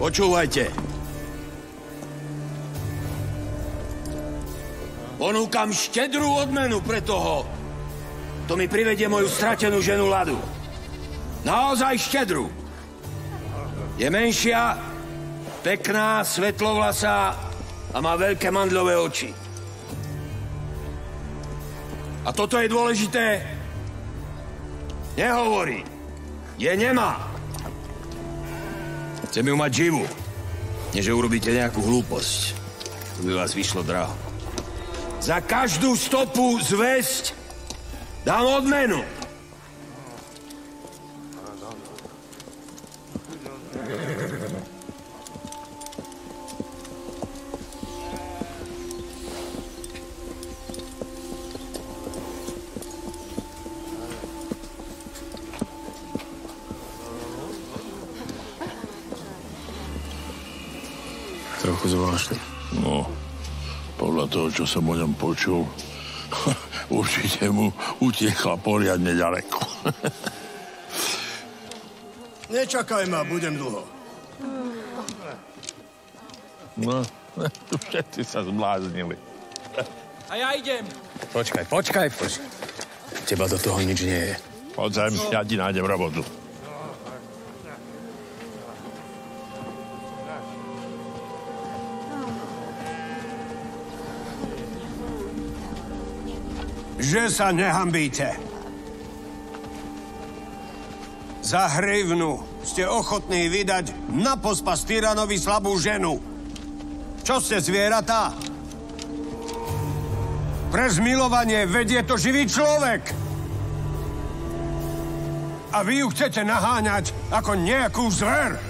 Počúvajte. Ponúkam štedrú odmenu pre toho. To mi privedie moju stratenú ženu Ladu. Naozaj štedrú. Je menšia, pekná, svetlovlasá a má veľké mandľové oči. A toto je dôležité. Nehovorí. Je nemá. Chcem ju mať živú. Nie, že urobíte nejakú hlúposť. To by vás vyšlo draho. Za každú stopu zväzť dám odmenu. Trochu zvláštne. No, podľa toho, čo som o ňom počul, určite mu utiekla poriadne ďaleko. Nečakaj ma, budem dlho. No, všetci sa zbláznili. A ja idem. Počkaj, počkaj, počkaj. Teba do toho nič nie je. Poď sem, ja ti nájdem robotu. Že sa nehambíte. Za hrivnu ste ochotní vydať na pospas tyranovi slabú ženu. Čo ste zvieratá? Pre zmilovanie vedie to živý človek. A vy ju chcete naháňať ako nejakú zver.